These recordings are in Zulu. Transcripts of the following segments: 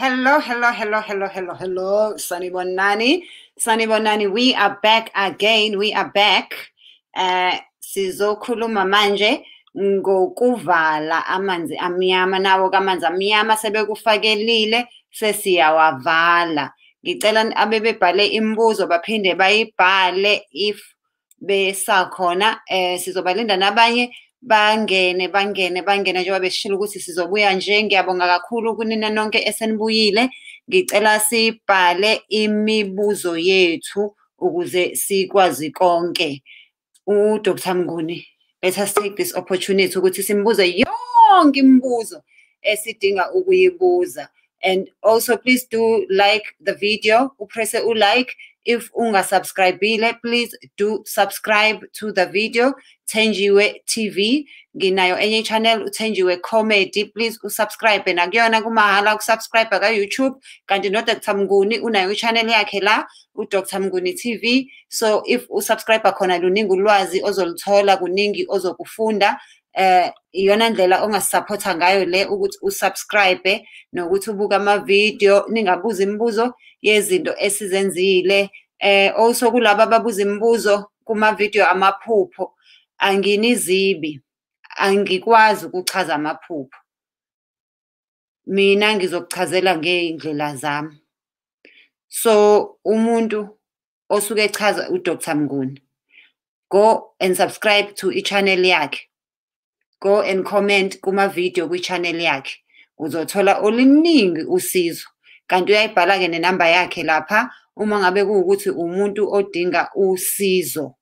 Hello, hello, hello, hello, hello, hello. Sanibonani. Sanibonani. We are back again. We are back. Eh sizokhuluma manje ngokuvala amanzi amnyama nawo kamanzi amnyama sebekufakelile sesiyawavala. Ngicela abe bebhale imibuzo baphinde bayibhale if besakhona eh sizobalinda nabanye bangene bangene bangene njengoba besishilo ukuthi sizobuya nje. Ngiyabonga kakhulu kunina nonke esenibuyile. Ngicela sibhale imibuzo yethu ukuze sikwazi konke. uDr Mnguni let us take this opportunity ukuthi simbuze yonke imibuzo esidinga ukuyibuza. And also please do like the video upress u like if ungasubscribile please do subscribe to the video Thenjiwe TV nginayo enye channel uThenjiwe Comedy. Please usubscribe. Nakuyona kumahala ukusubscribe ka YouTube. Kanti no Dr Mnguni unayo channel yakhe la uDr Mnguni TV so if usubscribe khona luningi ulwazi ozoluthola kuningi ozokufunda eh iyona ndlela ongasupporta ngayo le ukuthi usubscribe nokuthi ubuka ama video ningabuza imibuzo yezinto esizenzile. Eh also kulabo ababuza imibuzo kuma video amaphupho anginizibi angikwazi ukuchaza amaphupho. Mina ngizokuchazela ngeindlela zami. So umuntu osuke echaza uDr Mnguni go and subscribe to i-channel yakhe. Go and comment kuma video kwi-channel yakhe. Uzothola oluningi usizo. Kanti uyayibhala ke nenamba yakhe lapha uma ngabe kuwukuthi umuntu odinga usizo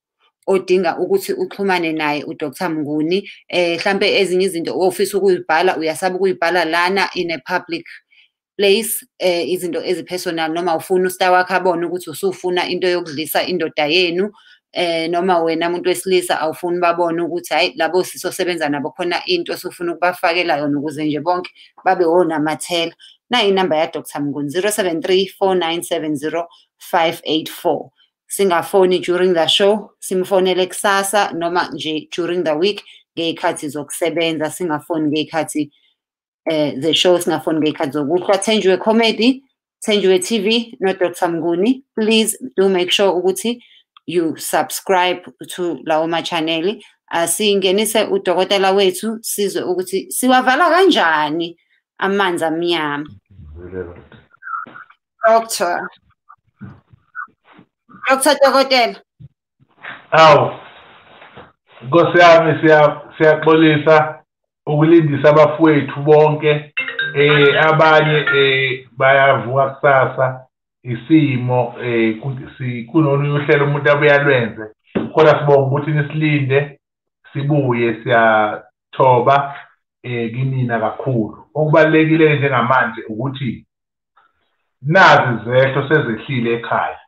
odinga ukuthi uxhumane naye uDr Mnguni eh mhlambe ezinye izinto ofisa ukuyibhala uyasaba ukuyibhala lana in a public place eh izinto ezipersonal noma ufuna ustar wakhe abone ukuthi usufuna into yokudlisa indoda yenu eh noma wena umuntu wesilisa awufuni babone ukuthi hayi labo sisosebenza nabo khona into esufuna ukubafakela yona ukuze nje bonke babe wonamathela na inamba ya Dr Mnguni 0734970584 singafoni during the show simfonele kusasa noma nje during the week ngeyikhathi zokusebenza. Singafoni ngeyikhathi eh the show singafoni ngeyikhathi zokuhlwa. Thenjiwe Comedy Thenjiwe TV no Dr Mnguni please do make sure ukuthi you subscribe to lawo ma channel asingenise udokotela wethu sizwe ukuthi siwavala kanjani amanzi amnyama. Doctor. Dr Dokotela. Awu. Nkosi yami siya siyaxolisa ukulindisa abafowethu bonke eh abanye eh bayavuka kusasa. Isimo eh kunolunye uhlelo umuntu abuya lwenze kodwa sibonga ukuthi nisilinde sibuye siyathoba eh kinina kakhulu. Okubalekile njengamanje ukuthi nazi zehlo sezehlile ekhaya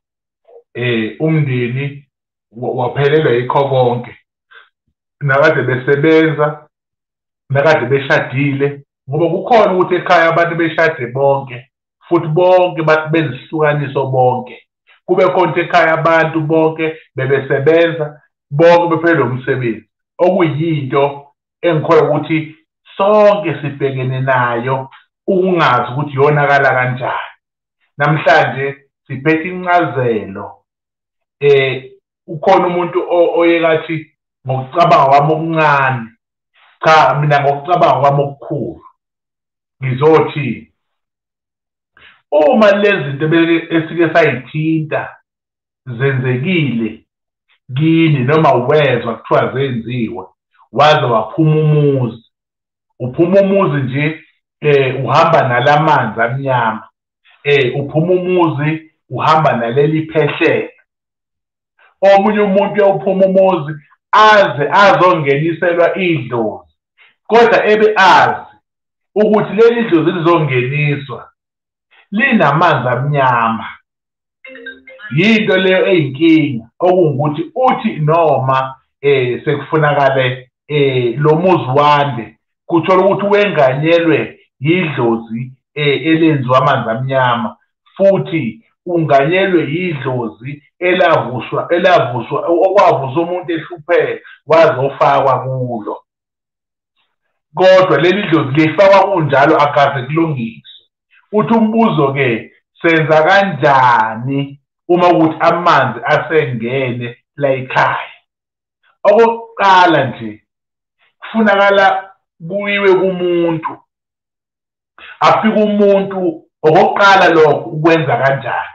eh umndeni waphelelwa yikho konke. Nakade besebenza nakade beshadile ngoba kukhona ukuthi ekhaya abantu beshade bonke. Futhi bonke bathi bezihlukaniso bonke. Kube khona ekhaya abantu bonke bebesebenza bonke bephelelwe umsebenzi okuyinto engikholwa ukuthi sonke sibhekene nayo ukungazi ukuthi yonakala kanjani. Namhlanje siphethe incazelo eh ukhona umuntu oyekathi ngokucabanga kwami okuncane. Cha mina ngokucabanga kwami okukhulu. Ngizothi uma lezi zinto esike sayithinta zenzekile kini noma wezwa kuthiwa zenziwe waze waphuma umuzi. Uphuma umuzi nje eh uhamba nalamanzi amnyama. Eh uphuma umuzi uhamba naleli phehlelo omunye umuntu uyawuphuma umuzi aze azongeniselwa idlozi kodwa ebe azi ukuthi leli dlozi lizongeniswa linamanzi amnyama. Yinto leyo eyinkinga okungukuthi uthi noma eh sekufunakale eh lo muzi wande kuthola ukuthi wenganyelwe yidlozi eh elenziwa amanzi amnyama futhi unganyelwe yidlozi elavuswa elavuswa okwavusa umuntu ehlupheke wazofakwa kulo. Kodwa leli dlozi lifakwa kunjalo akaze kulungiswe uthi umbuzo-ke senza kanjani uma ukuthi amanzi asengene la ekhaya? Okokuqala nje kufunakala kuyiwe kumuntu. Afike umuntu okokuqala lokho ukwenza kanjani?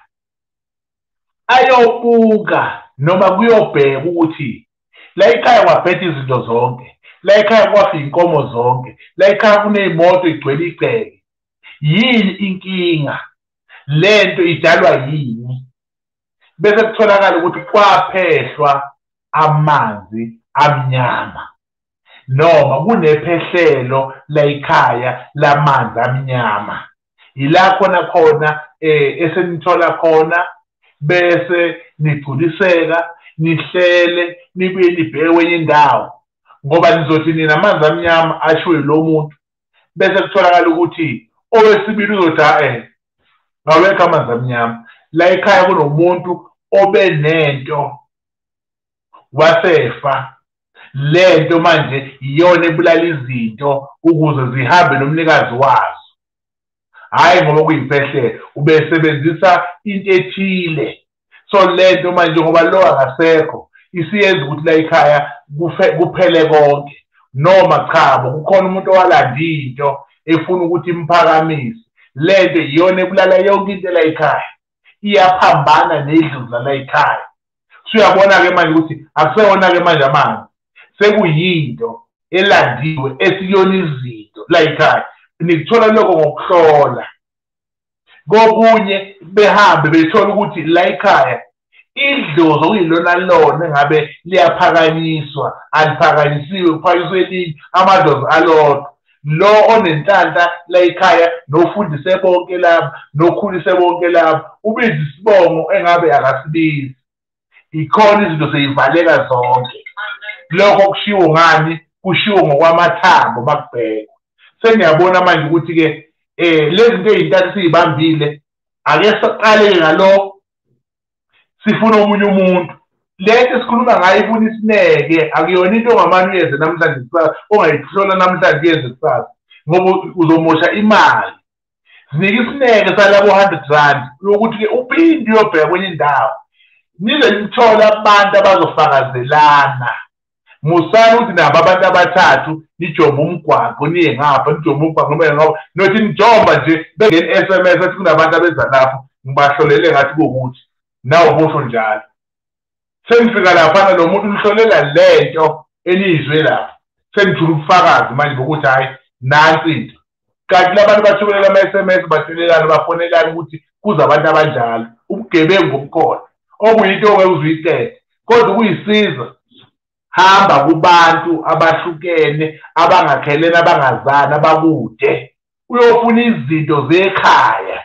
Ayobuka noma kuyobheka ukuthi la ekhaya kwaphethe izinto zonke la ekhaya kwafa iy'nkomo zonke la ekhaya kuney'moto igcwele igceke yini inkinga? Lento idalwa yini? Bese kutholakala ukuthi kwaphehlwa amanzi amnyama noma kunephehlelo la ekhaya lamanzi amnyama. Ila khona khona eh esenithola khona bese nigculiseka nihlele nibuye nibheke kwenye indawo ngoba nizothi nina amanzi amnyama ashiwe lo muntu. Bese kutholakala ukuthi owesibili uzothi eh ngawekho amanzi amnyama la ekhaya kunomuntu obe nento wasefa. Lento manje iyona ebulala izinto ukuze zihambe nomnikazi wazo. Hhayi ngoba kuyimpehlelo ubesebenzisa into ethile. So lento manje ngoba lo akasekho isiyenza ukuthi la ekhaya kuphele konke. Noma cha bo kukhona umuntu owalanda into efuna ukuthi imphakamise. Lento iyona ebulala yonke into la ekhaya. Iyaphambana nedluza la ekhaya. Suyabona-ke manje ukuthi akuseyona-ke manje amanzi. Sekuyinto elandiwe esiyona izinto la ekhaya. Nikuthola lokho ngokuhlola. Kokunye behambe bethola ukuthi la ekhaya idlozi okuyilona lona engabe liyaphakanyiswa aliphakanyisiwe kuphakanyiswe elinye amadlozi alodwa. Lo onenhlanhla la ekhaya nofundise bonke laba nokhulise bonke laba ubiza isibongo engabe akasibizi. Ikhona izinto seyivaleka zonke. Lokho kushiwo ngani? Kushiwo ngokwamathambo makubhekwa. Sengiyabona manje ukuthi-ke um lezi zinto ey'ntathu siy'bambile ake siqale ngalo sifuna omunye umuntu. Lethi sikhuluma ngayo ifuna isineke akuyona into ongamane uyenze namhlanje kusasa ongayihlola namhlanje uyenze kusasa ngoba uzomosha imali. Sinike isineke salabo hundred rand yokuthi-ke uphinde uyobheka kwenye indawo. Nize nithole abantu abazofakazelana. Musani ukuthi nabo abantu abathathu nijombe umgwaqo niye ngapha nijombe umgwaqo niye ngapha. Nothi nijomba nje bengeni S_M_S athi kunabantu abeza lapho. Ngibahlolele ngathi kuwukuthi. Nawe busho njalo. Sengifika laphana lo muntu nihlolela lento eniyizwe lapha. Sengithula ubufakazi manje bokuthi hhayi nansi into kanti labantu bathumelela ama-S_M_S bathelelana bafonelana ukuthi kuze abantu abanjalo ubugebengu obukhona. Okuyinto ongeke uzuyicede kodwa kuyisiza hamba kubantu abahlukene abangakhelene abangazani abakude. Uyofuna izinto zekhaya.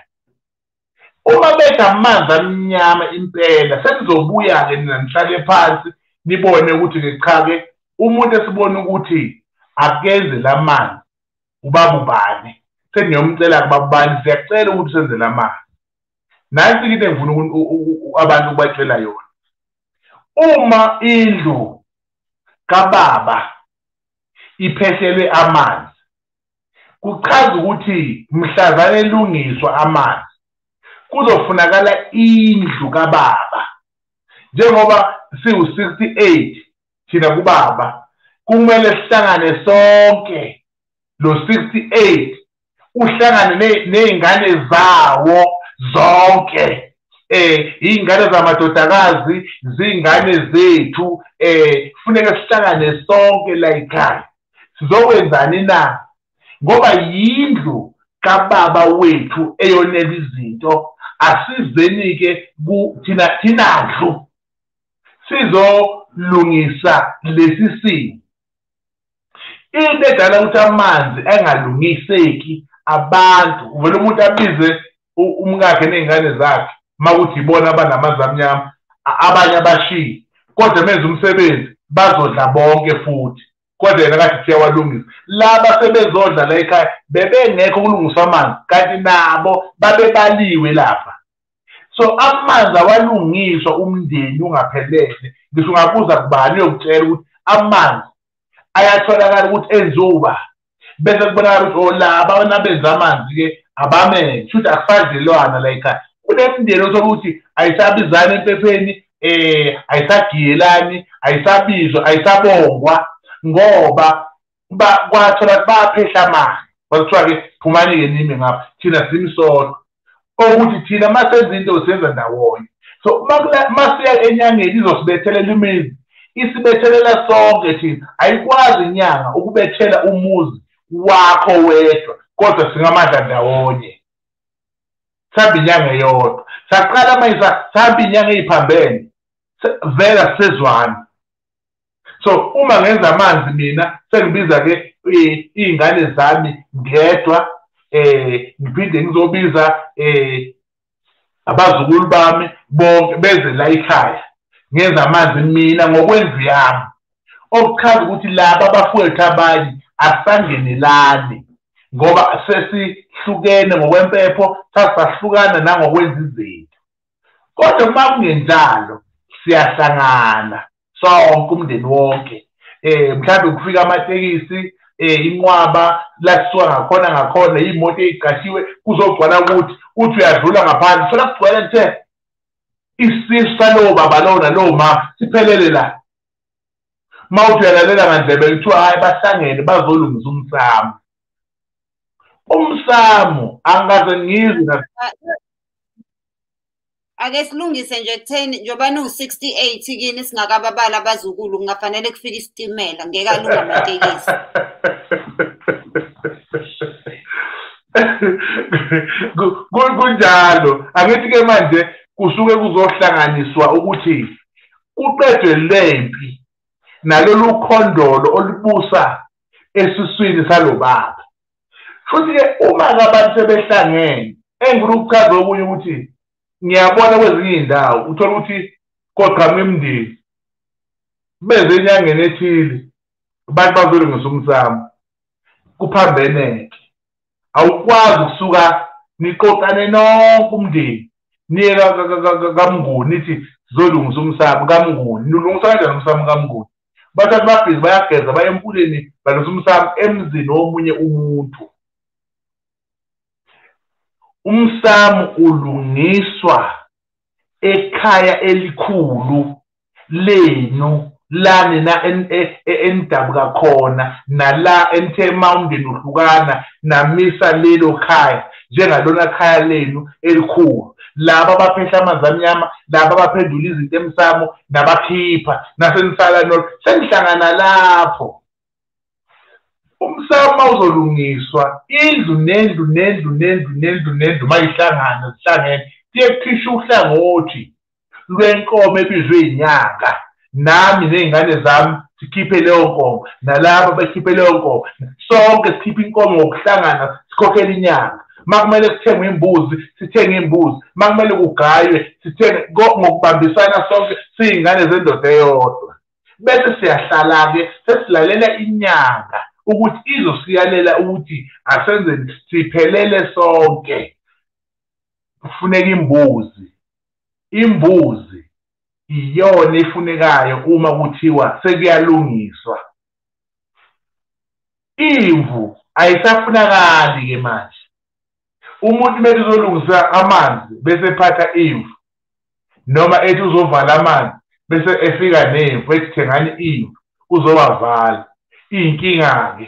Uma betha amanzi amnyama impela senizobuya-ke nina nihlale phansi nibone ukuthi-ke cha-ke umuntu esibona ukuthi akenze la manzi ubaba ubani? Seniyomcela-ke babani siyacela ukuthi senze la manzi. Nansi-ke into engifuna abantu ukubatshela yona. Uma indlu kababa iphehlelwe amanzi kuchaza ukuthi mhlazane elungiswa amanzi kuzofunakala indlu kababa. Njengoba siwu-68 thina kubaba kumele sihlangane sonke lo 68 uhlangane ney'ngane zawo zonke. Eh ingane zamadodakazi zingane zethu eh kufuneka sihlangane sonke la ekhaya sizokwenzani na? Ngoba yindlu kababa wethu eyonela izinto asizeni ke thina thinandlu sizolungisa lesi simo. Into edala ukuthi amanzi engalungiseki abantu uvele umuntu abize umkakhe ney'ngane zakhe makuthi ibona abanamanzi amnyama abanye abashiye kodwa menza umsebenzi bazodla bonke futhi. Kodwa yena kade siyawalungisa. Laba sebezodla la ekhaya bebengekho kulungiswa amanzi kanti nabo babebaliwe lapha. So amanzi awalungiswa umndeni ungaphelele. Ngisho ungabuza kubani uyokutshela ukuthi amanzi ayatholakala ukuthi enziwa bese kubonakala ukuthi olaba abana benza amanzi-ke abamele. Futhi akusadlelwana la ekhaya. Kunemindeni othola ukuthi ayisabizani empefeni eh ayisagiyelani ayisabizwa ayisabongwa. Ngoba kwathola baphehla amanga kwakuthiwa-ke phumani-ke nimi ngapha thina simsodwa okuthi thina masenza into senza ndawonye. So masiya enyangeni izosibethelela imizi isibethelela sonke thina. Ayikwazi inyanga ukubethela umuzi wakho wedwa kodwa singamandla ndawonye. Sihamba inyanga eyodwa. Saqala manje sahamba iy'nyanga ey'phambene vela sisezwana so uma ngenza amanzi mina sengibiza-ke iy'ngane zami ngedwa eh ngiphinde ngizobiza eh abazukulu bami bonke beze la ekhaya. Ngenza amanzi mina ngokwenzi yami. Okuchaza ukuthi laba abafowethu abanye asisangenelani ngoba sesihlukene ngokwempepho sasahlukana nangokwenza izinto. Kodwa uma kungenjalo siyahlangana. Sonke umndeni wonke. Eh mhlawumbe kufika amatekisi eh inqwaba la sisuka ngakhona ngakhona iy'moto ey'gashiwe kuzogcwala ukuthi uthi uyadlula ngaphandle. Thola kugcwele kuthe isisu salowo baba lowo nalowo ma siphelele la. Ma uthi uyalalela ngandlebe kuthiwa hhayi bahlangene bazolungisa umsamo. Umsamo angikaze ngizwe ake silungise nje kutheni njengoba niwu-68 kini singakababali abazukulu kungafanele kufike isitimela ngeke alunga amatekisi. Kunjalo. Angithi-ke manje kusuke kuzohlanganiswa ukuthi kuqedwe lempi nalolu khondolo olubusa esiswini salo baba futhi-ke uma-ke abantu sebehlangene engifuna ukuchaza okunye ukuthi ngiyabona kwezinye iy'ndawo uthola ukuthi koqhamuka imindeni beze enyangeni ethile abantu bazolungisa umsamo kuphambeneke. Awukwazi ukusuka niqoqane nonke umndeni niye kamnguni nithi sizolungisa umsamo kamnguni nilungisa kanjani umsamo kamnguni? Bathatha babhizi bayageza baye empuleni balungisa umsamo emzini womunye umuntu. Umsamo ulungiswa ekhaya elikhulu lenu la nina enidabuka khona nala enithe mawumndeni uhlukana namisa lelo khaya njengalona khaya lenu elikhulu. Laba abaphehla amanzi amnyama laba abaphendula izinto emsamo nabakhipha nasenisala senihlangana lapho. Umsamo uzolungiswa indlu nendlu nendlu nendlu nendlu nendlu mayihlangana zihlangene kuye kuthisha uhlangothi lwenkomo ebizwe inyanga nami ney'ngane zami sikhiphe leyo nkomo nalabo bekhiphe leyo nkomo sonke sikhiphe inkomo ngokuhlangana sikhokhele inyanga. Ma kumele kuthengwe imbuzi sithenge imbuzi. Ma kumele kugaywe sithenge ngokubambisana sonke siy'ngane zendoda eyodwa. Bese siyahlala-ke sesilalela inyanga. Ukuthi izosiyalela ukuthi asenze siphelele sonke. Kufuneka imbuzi. Imbuzi iyona efunekayo uma kuthiwa sekuyalungiswa. Imvu ayisafunakali-ke manje. Umuntu kumele uzolungisa amanzi bese ephatha imvu noma ethi uzovala amanzi bese efika nemvu ethi thengani imvu uzowavala. Iy'nkinga-ke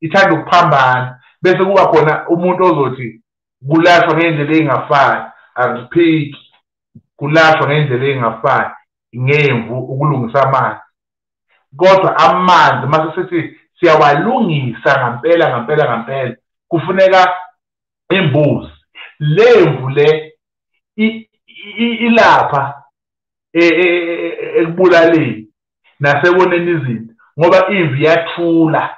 ithanda ukuphambana bese kuba khona umuntu ozothi kulashwa ngendlela ey'ngafani akuphiki kulashwa ngendlela ey'ngafani ngemvu ukulungisa amanzi. Kodwa amanzi mase sithi siyawalungisa ngampela ngampela ngampela kufuneka imbuzi. Lemvu le ilapha ekubulaleni. Naseboneni izinto ngoba imvu iyathula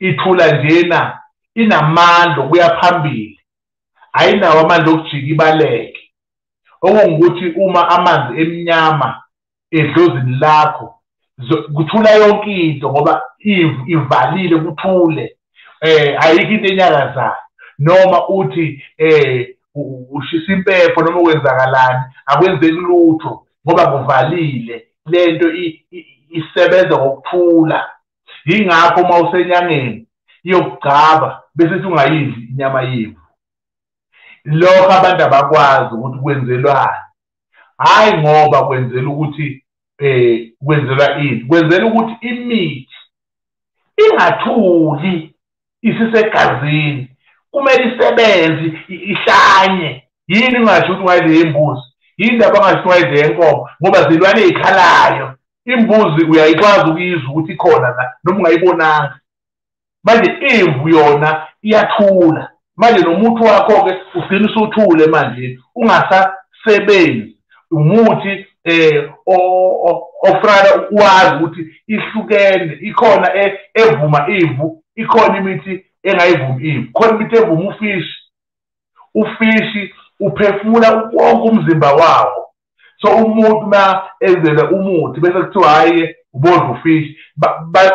ithula njena inamandla okuya phambili. Ayinawo amandla okujika ibaleke. Okungukuthi uma amanzi emnyama edlozini lakho kuthula yonke into ngoba imvu ivalile kuthule. Eh ayikho into enyakazayo. Noma uthi eh ushisa impepho noma kwenzakalani akwenzeki lutho ngoba kuvalile. Lento isebenza ngokuthula yingakho uma usenyangeni yokugaba bese singayidli inyama yemvu lokho abantu abakwazi ukuthi kwenzelwani. Hayi ngoba kwenzela ukuthi eh kwenzelwa ini kwenzela ukuthi imithi ingathuli isisegazini kumele isebenze ihlanye. Yini ungasho ukuthi ungayidle imbuzi yini ndaba ungasho ukuthi ungayidle yenkomo ngoba zilwane ey'khalayo imbuzi uyayikwazi ukuyizwa ukuthi ikhona la noma ungayibonanga. Manje imvu yona iyathula. Manje nomuthi wakho-ke ugcina usuthule manje ungasasebenzi. Umuthi eh ofrana wazi ukuthi ihlukene ikhona e, evuma imvu ikhona imithi engayivumi imvu. Khona imithi evuma ufishi. Ufishi uphefumula wonke umzimba wawo. So umuntu ma enzela umuthi bese kuthiwa hhayi ubodla ufishi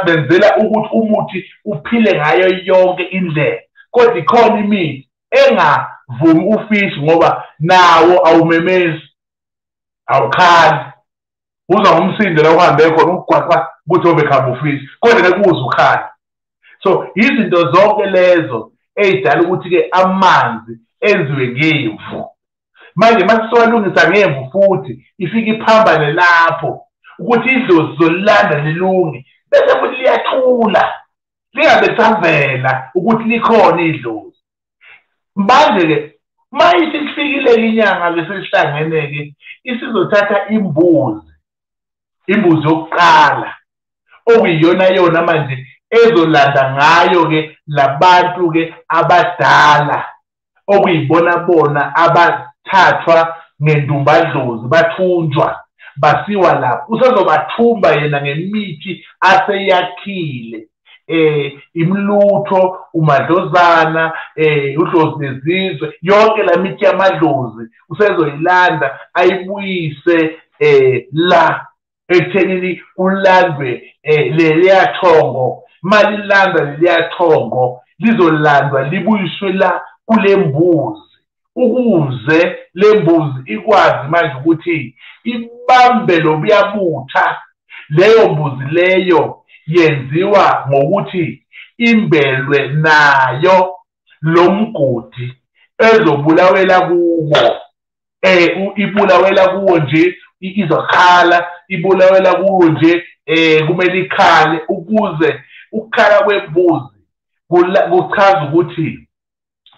benzela ukuthi umuthi uphile ngayo yonke indlela. Kodwa ikhona imithi engavumi ufishi ngoba nawo awumemezi awukhali. Uzwa ngomsindo la uhambe khona ukugwaqa ukuthi obekhamba ufishi kodwa kuze ukhala so izinto zonke lezo ey'dala ukuthi-ke amanzi enziwe ngemvu manje masisowalungisa ngemvu futhi ifike iphambane lapho ukuthi idlozi zolilanda lilunge bese futhi liyathula lingabe lisavela ukuthi likhona idlozi. Manje-ke ma ithi kufikile-ke inyanga-ke selihlangene-ke isizothatha imbuzi imbuzi yokuqala okuyiyona yona manje ezolanda ngayo-ke labantu-ke abadala. Okuyibona bona abathathwa ngendumbadlozi bathunjwa basiwa lapho usezobathumba yena ngemithi aseyakhile eh imlutho umadlozana eh udlozi nezizwe yonke la mithi yamadlozi usezoyilanda ayibuyise eh la ekuthenini ulandwe eh leliyathongo malilanda leliyathongo lizolandwa libuyiswe la kule mbuzi. Ukuze le mbuzi ikwazi manje ukuthi ibambe lobuyabutha leyo mbuzi leyo yenziwa ngokuthi imbelwe nayo lo mgodi ezobulawela kuwo eh ibulawela kuwo nje izokhala ibulawela kuwo nje eh kumele ikhale ukuze ukukhala kwembuzi kuchaza ukuthi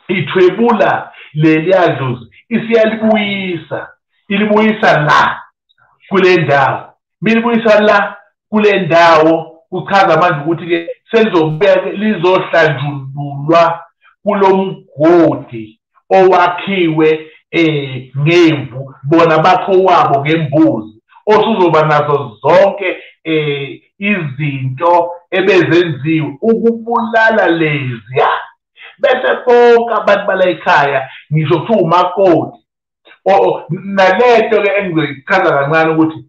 ithwebula leliya dlozi isiyalibuyisa. Ilibuyisa la kule ndawo. Milibuyisa la kule ndawo kuchaza manje ukuthi-ke selizobuya lizohlanjululwa kulo mgodi owakhiwe eh ngemvu bona bakho wabo ngembuzi osuzoba nazo zonke eh izinto ebezenziwe ukubulala leziya bese bonke abantu bala ekhaya ngisho kuthiwa umakoti nalento-ke engizoyichaza kancane ukuthi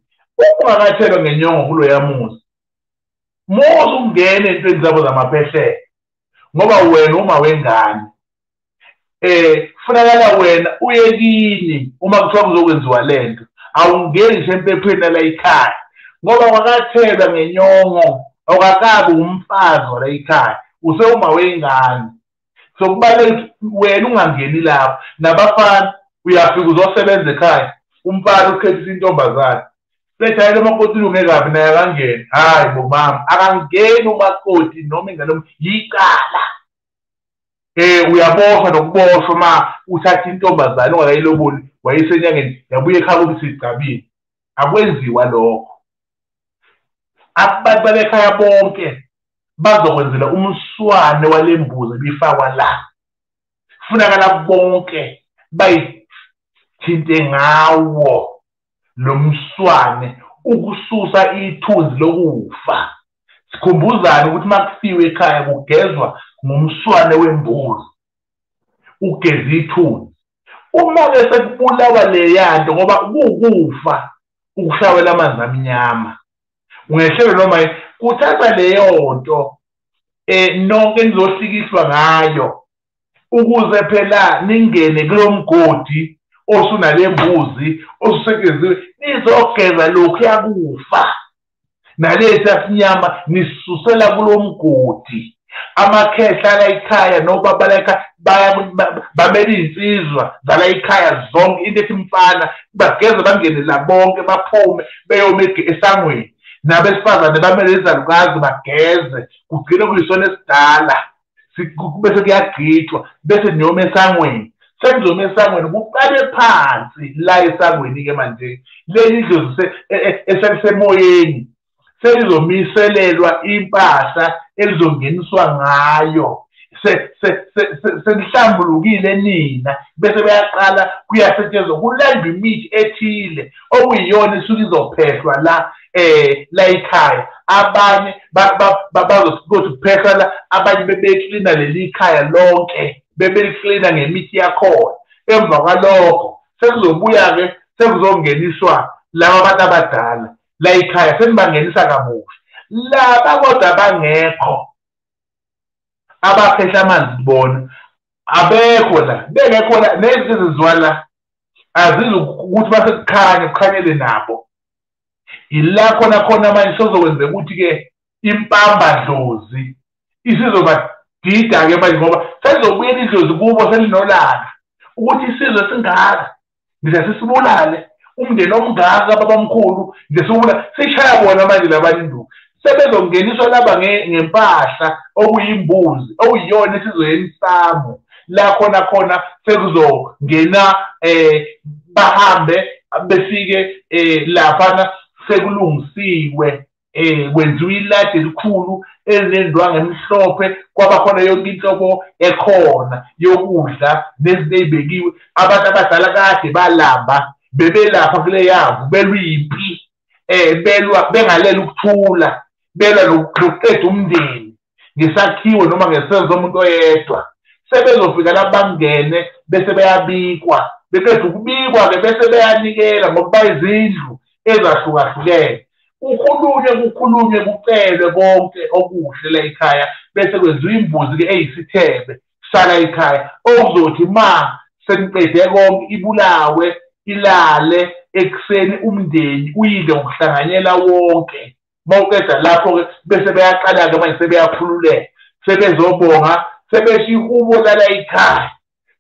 ungakathelwa ngenyongo kulo yamusa muze ungene entweni zabo zamaphesheya ngoba wena uma wengane eh kufunakala wena uye kini uma kuthiwa kuzokwenziwa lento awungeni ngisho empephweni la ekhaya ngoba wakathelwa ngenyongo awukakabi umfazi wala ekhaya usewuma wengane. So kubalulekile wena ungangeni lapho. Nabafana uyafika uzosebenza ekhaya umfana ukhethisa intombazane sethi hayi lo makoti ungekabi naye akangeni. Hayi bomama akangeni umakoti noma ingane yicala. Eh uyaboshwa nokuboshwa ma uthatha intombazane ongakayiloboli wayesenyangeni yabuye ekhaya ukuthi sigcabile akwenziwa lokho. Abantu babekhaya bonke bazokwenzela umswane wale mbuzi bifakwa la. Kufunakala bonke bayithinte ngawo lo mswane ukususa ithunzi lokufa. Sikhumbuzane ukuthi makufiwe ekhaya kugezwa ngumswane wembuzi ugeza ithunzi. Uma-ke sekubulawa leyanto ngoba kuwukufa ukushawela amanzi amnyama. Ungehlelwe noma kuthatha leyo nto eh nonke nizohlikiswa ngayo ukuze phela ningene kulo mgodi osunale mbuzi osusekenziwe nizogeza lokhu yakufa. Nalesi asinyama nisisusela kulo mgodi. Amakhehla ala ekhaya nobaba la ekhaya bamele iy'nsizwa zala ekhaya zonke into ethi mfana bageze bangene la bonke baphume beyome esangweni. Nabesifazane bamele izalukazi bageze kugcine kuyisona esidala bese kuyagcitshwa bese niyoma esangweni. Sekuzoma esangweni kuqale phansi la esangweni-ke manje. Leli dlozi eselisemoyeni selizomiselelwa impahla elizongeniswa ngayo selihlambulukile nina bese beyaqala kuyasetshenzwa kulandwa imithi ethile okuyiyona isuke izophehlwa la eh la ekhaya. Abanye bazothi kuphehla la abanye bebeklina leli khaya lonke bebeliklina ngemithi yakhona. Emva kwalokho sekuzobuya-ke sekuzongeniswa laba abantu abadala la ekhaya senibangenisa kamuhle laba kodwa bangekho abaphehla amanzi bona abekho la bengekho la nezinto ezenziwa la azizi ukuthi base kukhanye kukhanyele nabo. Ila khona khona manje sozokwenzeka ukuthi-ke impambadlozi isizobadida-ke manje ngoba selizobuyela idlozi kubo selinolaka ukuthi isizwe singaka ngize sisibulale umndeni omngaka babamkhulu nje siwula sishaya bona manje labanye induku. Sebezongeniswa laba ngempahla okuyimbuzi okuyiyona esizweni sami. La khona khona sekuzongena eh bahambe befike eh laphana sekulungisiwe eh kwenziwa ilade elikhulu elinendwangu emhlophe kwabakhona yonke inhlobo ekhona yokudla nezinto ey'bekiwe. Abantu abadala kade balamba bebelapha kule yavu belwa impi eh belwa bengalela ukuthula. Belwa nokuqeda umndeni ngesakhiwo noma ngesenzo omuntu oyedwa. Sebezofika lapho bangene bese beyabikwa beqeda ukubikwa-ke bese beyanikela ngokuba izindlu ezahlukahlukene. Ukhulunywe kukhulunywe kucelwe konke okuhle la ekhaya bese kwenziwa imbuzi-ke eyisithebe sala ekhaya. Okuzothi ma seniqede konke ibulawe ilale ekuseni umndeni uyidle ngokuhlanganyela wonke. Mawuqeda lapho-ke bese beyaqala-ke manje sebeyakhululeka sebezobonga sebesho ihubo lala ekhaya.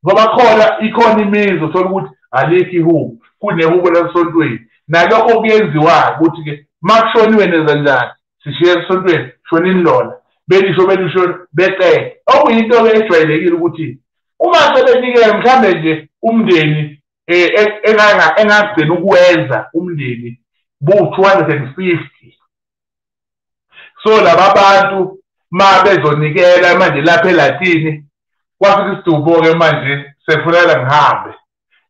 Ngoba khona ikhona imizi uthola ukuthi alikho ihubo kunehubo lasesontweni nalokho kuyenziwayo ukuthi-ke ma kushoniwe nezanjani sishiye esontweni shonini lona belisho belisho becele. Okuyinto-ke ejwayelekile ukuthi uma sebenikele mhlambe nje umndeni um engagcina ukwenza umndeni bu-two hundred and fifty. So laba bantu ma bezonikela manje lapha elatini kwafika isidubo-ke manje sefunela ngihambe.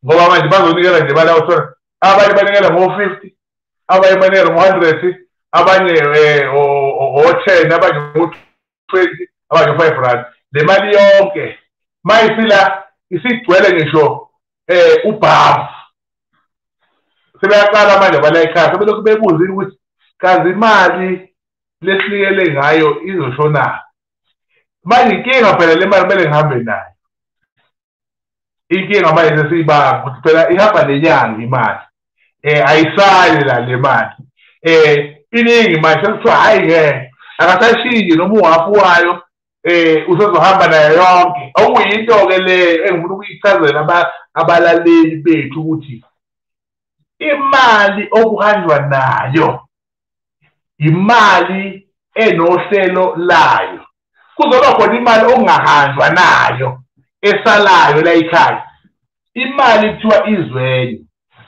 Ngoba manje bazonikela nje balawo abanye banikela ngo-fifty abanye banikela ngo-hundred abanye o-ten abanye ngo-twenty abanye ngo-five rand. Le mali yonke ma isila isigcwele ngisho eh ubhafu sebeyaqala manje abala ekhaya sebelokhu bebuzile ukuthi kazi imali lesinikele ngayo izoshona manje inkinga phela le mali kumele ngihambe nayo. Inkinga manje sesiyibanga ukuthi phela ihamba nenyanga imali. Eh ayisali la le mali. Eh iningi manje sekuthiwa hayi ke akasashingi noma uhafu wayo eh usezohamba nayo yonke. Okuyinto ke le engifuna ukuyichazela abalaleli bethu ukuthi imali okuhanjwa nayo imali enohlelo layo. Kuzoba khona imali okungahanjwa nayo esalayo la ekhaya. Imali kuthiwa izwenye.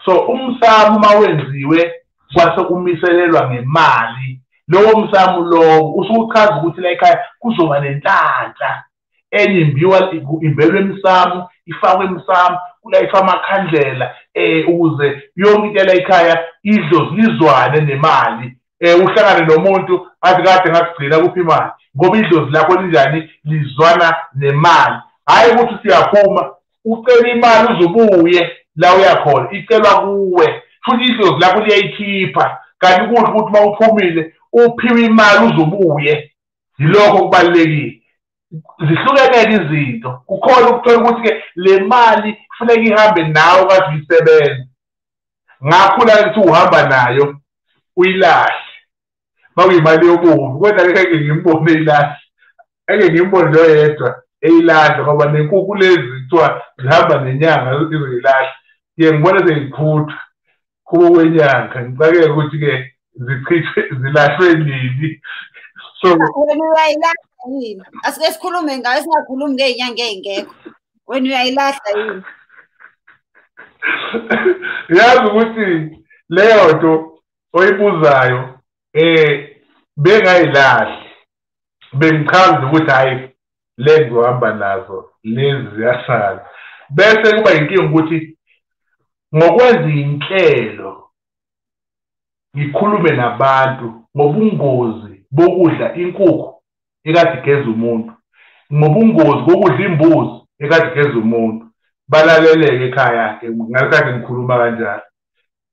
So umsamo uma wenziwe kwase kumiselelwa ngemali. Lowo msamo lowo usuchaza ukuthi la ekhaya kuzoba nenhlanhla. Enye imbiwa imbelwe emsamo ifakwe emsamo kulayishwa amakhandlela eh ukuze yonke into la ekhaya idlozi lizwane nemali. Eh uhlangane nomuntu athi kade ngakugcina kuphi imali. Ngoba idlozi lakho linjani? Lizwana nemali. Hayi ukuthi siyaphuma ucela imali uzubuye la uyakhona icelwa kuwe. Futhi idlozi lakho liyayikhipha. Kanti kuhle ukuthi uma uphumile uphiwe imali uzobuye. Yilokho kubalulekile zihlukene izinto. Kukhona ukuthola ukuthi-ke le mali kufuneka ihambe nawe kade uyisebenza ngakhula ukuthi uhamba nayo uyilahle. Uma kuyimali yobubi kodwa-ke ngeke ngimbone eyilahle ake ngimbone lo yedwa eyilahla ngoba nenkukhu lezi kuthiwa zihamba nenyanga izoyilahla ye ngibone seyiphuthwa kubo kwenyanga. Ngicakeke ukuthi-ke zichithwe zilahlwe nini. So wena uyayilahla yini asike sikhulume ngayo singakhulumi ngey'nyanga ey'ngekho. Wena uyayilahla yini yazi ukuthi leyo nto oyibuzayo eh bengayilahli bengichaza ukuthi hayi lezi zohamba nazo lezi ziyasala. Bese kuba inkinga ukuthi ngokwenza inhlelo ngikhulume nabantu ngobungozi bokudla inkukhu ekade igeza umuntu ngobungozi bokudla imbuzi ekade igeza umuntu. Balaleleke ekhaya ngasikade ngikhuluma kanjalo.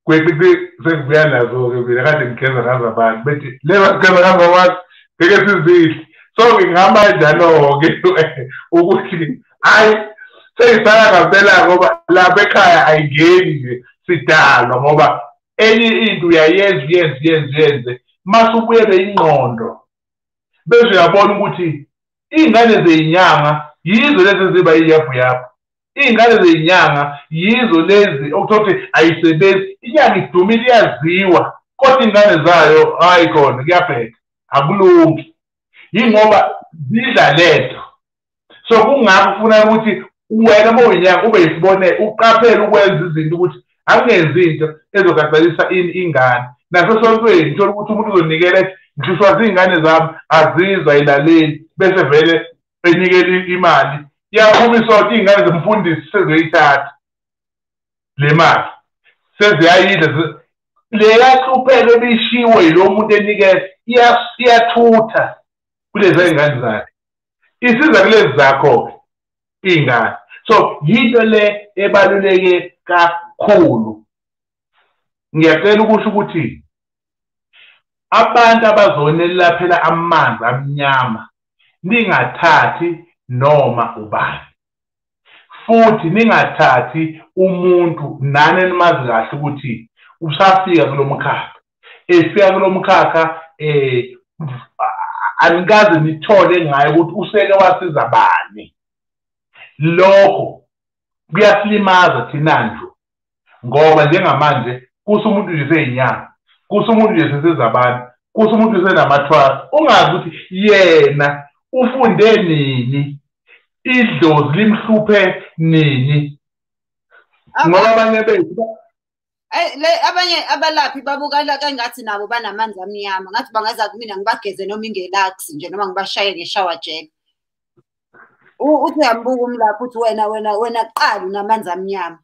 Sekubuya nazo-ke mina kade ngigeza ngazo abantu bethi leba sigeza ngazo abantu ngeke sizidle. So ngingihamba njalo-ke ukuthi hhayi seyisala ngampela ngoba lapha ekhaya ayingeni nje sidalwa ngoba enye into uyayenza uyenze uyenze uyenze mase ubuyele ingqondo bese uyabona ukuthi iy'ngane zey'nyanga yizo lezi eziba yiyaphu yaphu iy'ngane zey'nyanga yizo lezi okuthiwa ukuthi ayisebenzi. Inyanga idumile iyaziwa kodwa iy'ngane zayo hayi khona kuyabheda akulungi. Yingoba zidla lento. So kungakho kufuneka ukuthi wena uma uyinyanga ube yisibonele uqaphele ukwenza izinto ukuthi angenzi into ezogacelisa ingane. Nasesontweni thola ukuthi umuntu uzonikela ngishusha ziy'ngane zami azizwa yilaleli bese vele enikele imali. Yaphuma isonto iy'ngane zomfundisi sezoyithatha le mali seziyayidla leya hlupheko ebishiwo yilo muntu enikeza iyathutha kulezi y'ngane zakhe. Isiza kulezi zakho-ke iy'ngane. So yinto le ebaluleke kakhulu. Ngiyacela ukusho ukuthi abantu abazonelela phela amanzi amnyama ningathathi noma ubani. Futhi ningathathi umuntu nani enimazi kahle ukuthi usafika kulo mkhakha. Efika kulo mkhakha eh anikaze nithole ngayo ukuthi useke wasiza bani. Lokho kuyasilimaza thina nje ngoba njengamanje kusa umuntu nje seyinyanga kusa umuntu nje sesezabani kusa umuntu senamathwala ungazi ukuthi yena ufunde nini? Idlozi limhluphe nini? Ngoba abanye bethu le abanye abalaphi babukala kangathi nabo banamanzi amnyama. Ngathi bangaza kumina ngibageze noma ingelaxi nje noma ngibashaye ngeshawa gel. Uthi uyambuka umlaphi uthi wena wena wena kuqala unamanzi amnyama.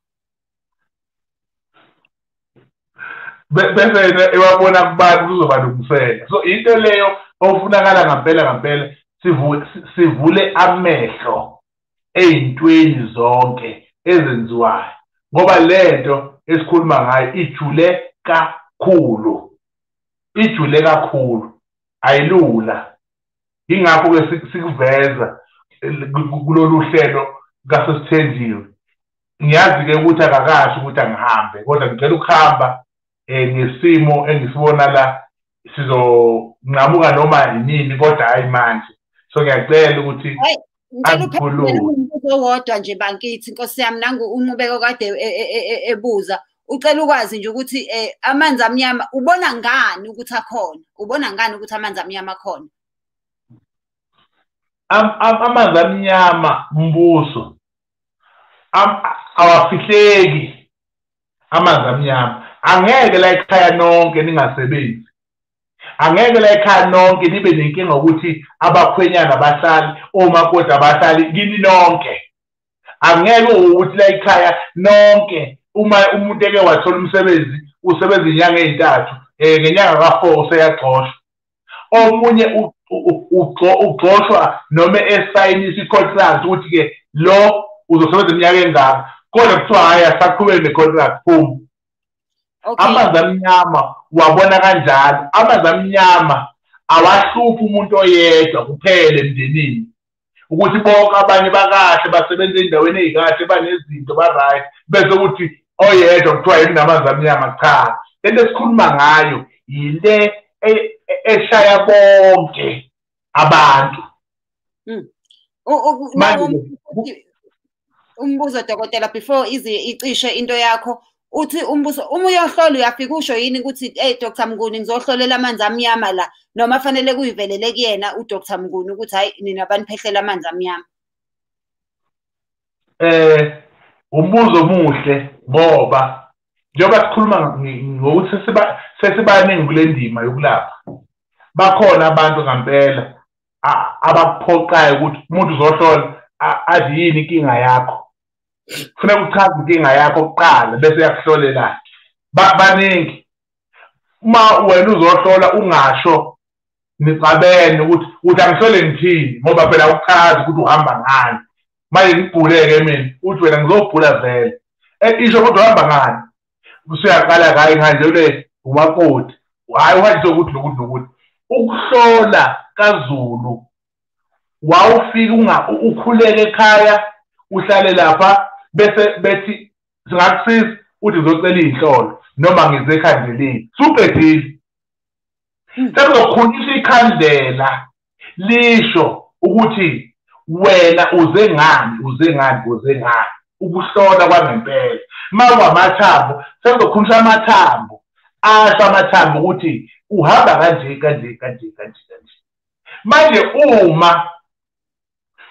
Bese ewabona kubani kuzoba nokusela so into leyo ofunakala ngampela ngampela sivule amehlo ey'ntweni zonke ezenziwayo ngoba lento esikhuluma ngayo ijule kakhulu ijule kakhulu ayilula. Ingakho-ke sikuveza kulolu hlelo kasesithenjiwe. Ngiyazi-ke ukuthi akakasho ukuthi angihambe kodwa ngicela ukuhamba um ngesimo engisibona la sizonqamuka noma yinini kodwa hhayi manje so ngiyacela ukuthi owodwa nje bankithi inkosi yami nangu unqubeko kade ebuza. Ucela ukwazi nje ukuthi amanzi amnyama ubona ngani ukuthi akhona? Ubona ngani ukuthi amanzi amnyama akhona? Amanzi amnyama mbuso. Awafihleki amanzi amnyama. Angeke la ekhaya nonke ningasebenzi. Angeke la ekhaya nonke nibe nenkinga ukuthi abakhwenyana abahlali omakoti abahlali kini nonke. Angeke ukuthi la ekhaya nonke uma umuntu eke wathola umsebenzi usebenza inyanga ey'ntathu um ngenyanga ka-four seyaxoshwa omunye ugxoshwa noma esayinisa i-contract ukuthi-ke lo uzosebenza iminyaka engaka kodwa kuthiwa hhayi asaqhubeke ne-contract phuma amanzi amnyama wabona kanjalo. Amanzi amnyama awahluphi umuntu oyedwa kuphela emndenini. Ukuthi bonke abanye bakahle basebenza ey'ndaweni ey'kahle banezinto ba-right bese ukuthi oyedwa kuthiwa yini namanzi amnyama cha. Lento esikhuluma ngayo yile eshaya bonke abantu. Mm. U- nawo umbuzo dokotela before ize icishe into yakho uthi umbuzo uma uyohlola uyafika usho yini ukuthi hey Dr Mnguni ngizohlolela amanzi amnyama la. Noma fanele kuyivelele kuyena uDr Mnguni ukuthi hayi nina baniphehlela amanzi amnyama. Eh umbuzo omuhle ngoba njengoba sikhuluma ngokuthi sesiba sesibaningi kule ndima yokulapha bakhona abantu ngempela abakuphoqayo ukuthi umuntu uzohlola a- azi yini inkinga yakho? Kufuneka uchaze inkinga yakho kuqala bese yakuhlolela Ba- baningi. Uma wena uzohlola ungasho nicabene ukuthi uthi angihlole ngithini ngoba phela ukuchaza ukuthi uhamba ngani. Manje ngibhuleke mina uthi wena ngizobhula vele. Eh, isho kodwa uhamba ngani? Usuyaqala kayi nganje ule umakoti hhayi uhanjiswe ukuthi nokuthi nokuthi. Ukuhlola kaZulu wawufika ukhuleke ekhaya uhlale lapha bese bethi singakusiza uthi ngizocela iy'hlolo noma ngize ekhandeleni suqedile sekuzokhulunyiswa ikhandela lisho ukuthi wena uze ngani uze ngani uze ngani. Ukuhlola kwangempela. Uma kungamathambo sekuzokhulunyiswa amathambo. Asho amathambo ukuthi uhamba kanje kanje kanje kanje kanje. Manje uma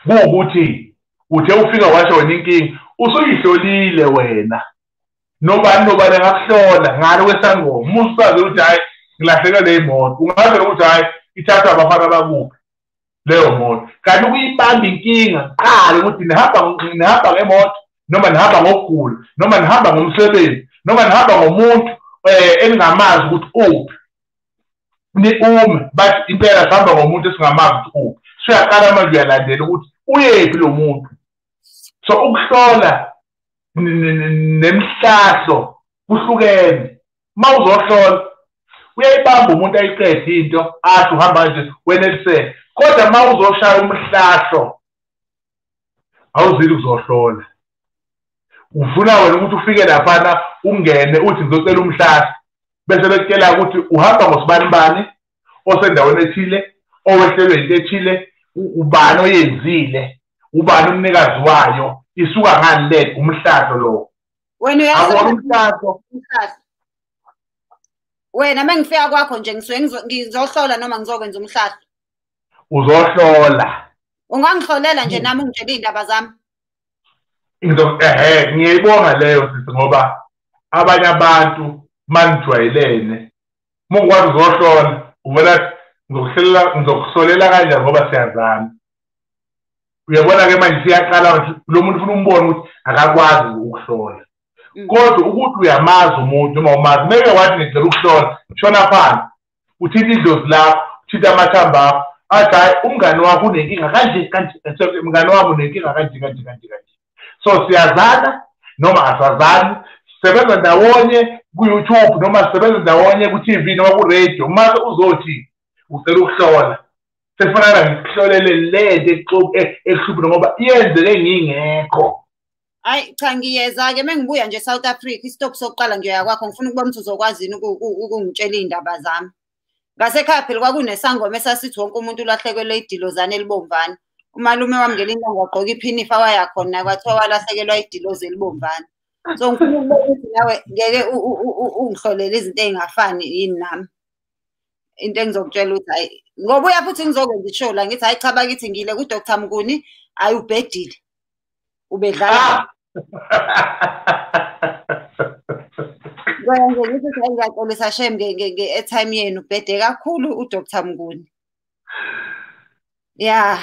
kuwukuthi uthe ufika washo wena inkinga usuyihlolile wena. Nobani nobani angakuhlola ngalo kwesangoma uma usazi ukuthi hhayi ngilahlekelwe imoto ungazi ukuthi hhayi ithathwa abafana bakuphi leyo moto. Kanti ukuyibamba inkinga qala ukuthi nihamba nihamba ngemoto noma nihamba ngokugula noma nihamba ngomsebenzi noma nihamba ngomuntu um eningamazi ukuthi uphi. Ni ume bathi impela sihamba ngomuntu esingamazi ukuthi uphi. Suyaqala manje uyalandela ukuthi uyephi lo muntu. So ukuhlola nemhlahlo kuhlukene. Uma uzohlola uyayibamba umuntu ayiqede into athi uhamba nje wenelisele kodwa uma uzoshaya umhlahlo awuzili ukuzohlola ufuna wena ukuthi ufike laphana ungene uthi ngizocela umhlahlo. Bese bekutshela ukuthi uhamba ngosibani bani osendaweni ethile owehlelwe into ethile ubani oyenzile? Ubani umnikazi wayo isuka ngani le umhlahlo lo. Wena uyazi umhlahlo wena mengifika kwakho nje ngizohlola noma ngizokwenza umhlahlo. Uzohlola. Ungangihlolela nje nami ungitshela iy'ndaba zami? Ehe ngiyayibonga leyo sisi ngoba abanye abantu manijwayelene uma ungikwazi uzohlola ubona ngizokuhlelela ngizokuhlolela kanjani ngoba siyazana. Uyabona-ke manje siyaqala lo muntu ufuna umbone ukuthi akakwazi ukuhlola. Mm. kodwa ukuthi uyamazi umuntu noma umazi meke wathi ngicela ukuhlola. Shona phansi uthinta idlozi lakho uthinta amathambo akho athi hhayi umngani wakho unenkinga kanje kanje mngani wami unenkinga kanje kanje kanje kanje. So siyazana noma asazani sisebenza ndawonye ku-youtube noma sisebenza ndawonye ku-tv noma ku-radio. Mase uzothi ucela ukuhlola. Sekufanana ngikuhlolele lento exu- e- ekuhluphe ngoba iyenzeke ngingekho. Hayi cha ngiyeza-ke. Mengibuya nje e-south africa isitophu sokuqala ngiyoya kwakho ngifuna ukubona ukuthi uzokwazini uku- uku- ukungitshela iy'ndaba zami. Ngasekhaya phela kwakunesangoma esasithi wonke umuntu ulahlekelwe idilozane elibomvana. Umalume wami ngelinye ilanga wagqoka iphinifa waya khona kwathiwa walahlekelwa idilozi elibomvana. So ngifuna ukubona ukuthi nawe ngeke u- u- u- u- ungihlolele izinto ey'ngafani yini nami. Into engizokutshela ukuthi hayi ngoba uya futhi ngizokwenza ishow la ngithi hayi cha bakithi ngile ku-dr mnguni hhayi ubhedile ubedlala Ngoya nje ngithi hayi ngiyaxolisa shem nge-airtime yenu ubhede kakhulu uDr Mnguni. Ya.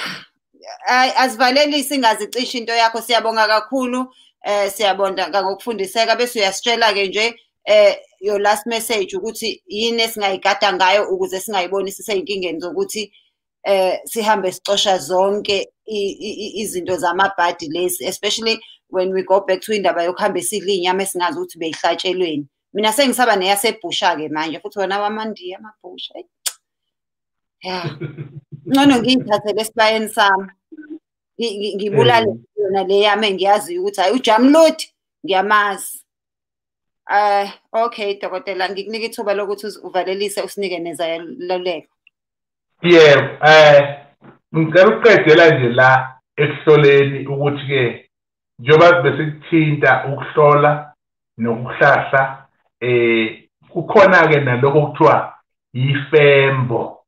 Ay asivalelisi ingazicisha into yakho siyabonga kakhulu. Eh siyabonga ngokufundiseka bese uyasitshela ke nje eh your last message ukuthi yini esingayigada ngayo ukuze singayiboni sisey'inkingeni zokuthi eh sihambe sicosha zonke izinto zamabhadi lesi especially when we go back to indaba yokuhamba sidla iy'nyama esingazi ukuthi beyihlatshelweni mina sengisaba neyasebhusha-ke manje futhi wona wamandiya amabhusha ya. Ngcono ngiyithathele esibayeni sami. Ngi- ngi- ngibulale yona le yami engiyaziyo ukuthi hayi ujamludi ngiyamazi. Um okay dokotela ngikunika ithuba lokuthi uvalelise usinike nezayaluleko. Yebo eh ngicela ukuqedela nje la ekuhloleni ukuthi-ke njengoba besikuthinta ukuhlola nokuhlahla eh kukhona-ke nalokho okuthiwa yifembo.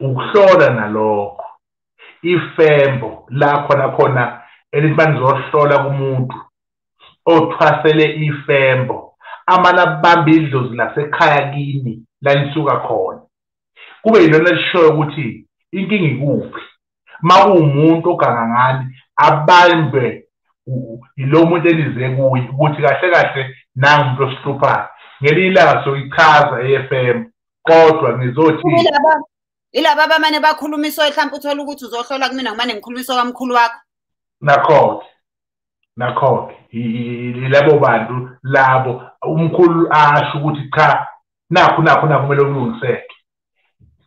Ukuhlola nalokho. Ifembo la khona khona elithi banizohlola kumuntu othwasele ifembo amane abambe idlozi lasekhaya kini la nisuka khona. Kube yilona lishoyo ukuthi inkinga ikuphi ma kuwumuntu ogangangani abambe yilo muntu elize kuye ukuthi kahle kahle nangu umuntu osihluphayo ngelinye ilanga soyichaza e-FM kodwa ngizothi ilaba abamane bakhulumiswa mhlawumbe uthole ukuthi uzohlola kumina ngumane ngikhulumiswa kamkhulu wakho. Nakho-ke nakho-ke yilabo bantu labo. Umkhulu asho ukuthi cha nakhu nakhu nakhu kumele ulungiseke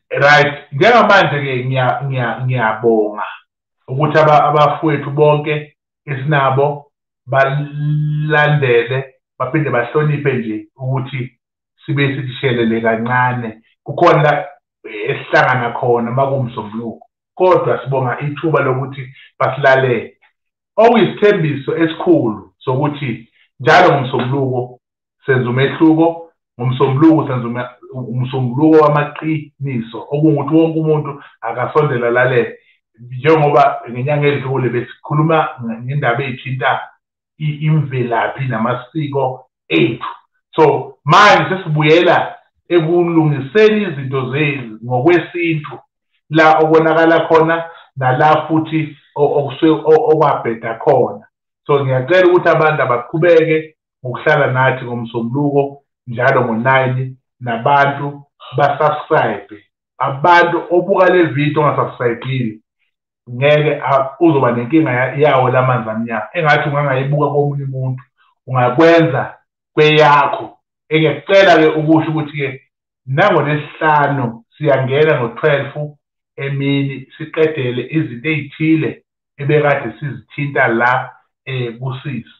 right? Njengamanje-ke ngiyabonga ukuthi abafowethu bonke esinabo balandele baphinde bahloniphe nje ukuthi sibe sithishelele kancane. Kukhona la esihlangana khona makuwumsombuluko kodwa sibonga ithuba lokuthi basilalele. Okuyisithembiso esikhulu sokuthi njalo ngomsombuluko senza umehluko ngomsombuluko senza umsombuluko wamaqiniso okungukuthi wonke umuntu akasondela lalele njengoba ngenyanga edlule besikhuluma ngendaba ey'thinta imvelaphi namasiko ethu. So manje sesibuyela ekulungiseni izinto zethu ngokwesintu la okubonakala khona nala futhi okwabheda khona. So ngiyacela ukuthi abantu abaqhubeke ngokuhlala nathi ngomsombuluko njalo ngo-nine nabantu basubscribe abantu obuka le video ongasubscribe-ile ngeke uzoba nenkinga yawo lamanzi amnyama. Engathi ungangayibuka komunye umuntu ungakwenza kweyakho. Engiyacela-ke ukusho ukuthi-ke nangolesihlanu siyangena ngo-twelve emini siqedele izinto ey'thile ebekade sizithinta la um kusisi.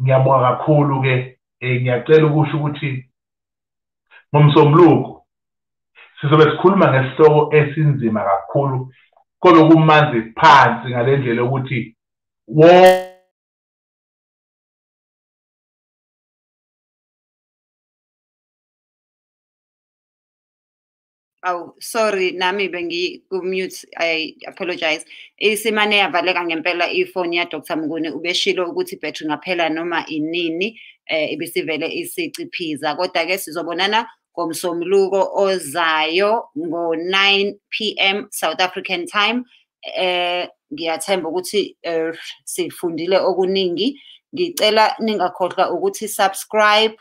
Ngiyabonga kakhulu-ke um ngiyacela ukusho ukuthi ngomsombuluko sizobe sikhuluma ngesihloko esinzima kakhulu. Kolokumanzi phansi ngale ndlela yokuthi Awu sorry nami bengiku-mute I apologize. Isimane yavaleka ngempela ifoni ya Dr. Mnguni ubeshilo ukuthi ibhetri ngaphela noma inini eh ibisivele isiciphiza kodwa ke sizobonana ngomsombuluko ozayo ngo-9 pm South African time eh ngiyathemba ukuthi uh, sifundile okuningi ngicela ningakhohlwa ukuthi subscribe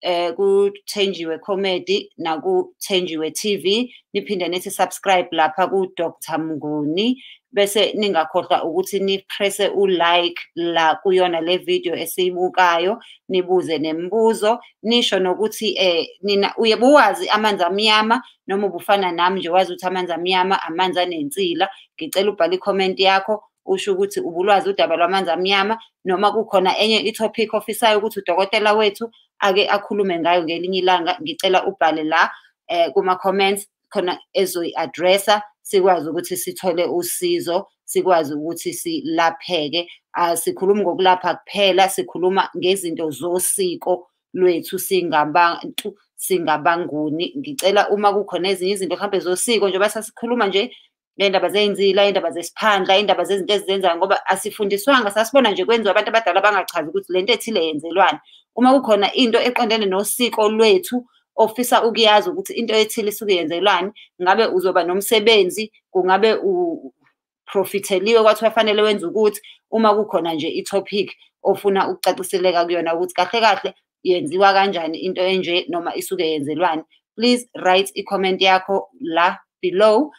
eh ku-Thenjiwe Comedy naku-Thenjiwe TV niphinde nithi subscribe lapha ku-Dr Mnguni. Bese ningakhohlwa ukuthi nipresse u-like la kuyona le video esiyibukayo nibuze nemibuzo. Nisho nokuthi eh nina uyebuwazi amanzi amnyama noma ubufana nami nje wazi ukuthi amanzi amnyama amanzi anensila. Ngicela ubhale i-comment yakho usho ukuthi ubulwazi udaba lwamanzi amnyama noma kukhona enye i-topic ofisayo ukuthi udokotela wethu ake akhulume ngayo ngelinye ilanga ngicela ubhale la eh kuma-comments khona ezoyi-addressa sikwazi ukuthi sithole usizo sikwazi ukuthi silapheke. Asikhulumi ngokulapha kuphela sikhuluma ngezinto zosiko lwethu singabantu singabanguni. Ngicela uma kukhona ezinye izinto mhlawumbe zosiko njengoba sasikhuluma nje ngey'ndaba zey'nzila iy'ndaba zesiphandla iy'ndaba zezinto ezizenzayo ngoba asifundiswanga sasibona nje kwenziwa abantu abadala bangachazi ukuthi lento ethile yenzelwani. Uma kukhona into eqondene nosiko lwethu ofisa ukuyazi ukuthi into ethile isuke yenzelwani ngabe uzoba nomsebenzi kungabe uprofitheliwe kwathiwa fanele wenze ukuthi uma kukhona nje i-topic ofuna ukucaciseleka kuyona ukuthi kahle kahle yenziwa kanjani into enje noma isuke yenzelwani. Please write i-comment yakho la below.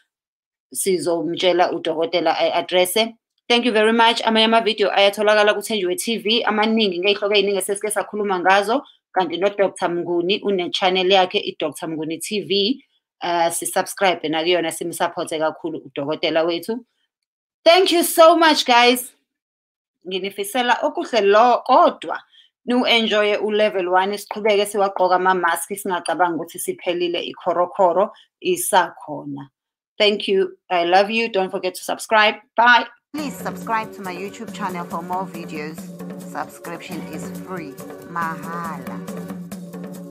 Sizomtshela udokotela i-adresse thank you very much. Amanye amavidiyo ayatholakala kuthenjiwe TV amaningi ngey'hloko ey'ningi esesike sakhuluma ngazo kanti no-Dr Mnguni une-channel yakhe i-Dr Mnguni TV uh, sisubscribe nakuyona simsupporte kakhulu udokotela wethu. Thank you so much guys. Nginifisela okuhle lo kodwa niwu-enjoye u-level one. Siqhubeke siwagqoka ama-mask singacabangi ukuthi siphelile ikhorokhoro isakhona Thank you. I love you. Don't forget to subscribe. Bye. Please subscribe to my YouTube channel for more videos. Subscription is free. Mahala.